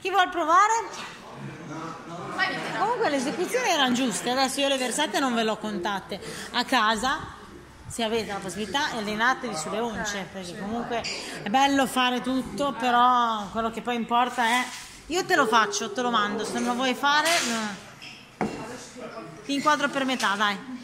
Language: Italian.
Chi vuol provare? Comunque le esecuzioni erano giuste, adesso io le versate non ve le ho contate. A casa, se avete la possibilità, allenatevi sulle once, perché comunque è bello fare tutto, però quello che poi importa è... Io te lo faccio, te lo mando, se non lo vuoi fare... Ti inquadro per metà, dai.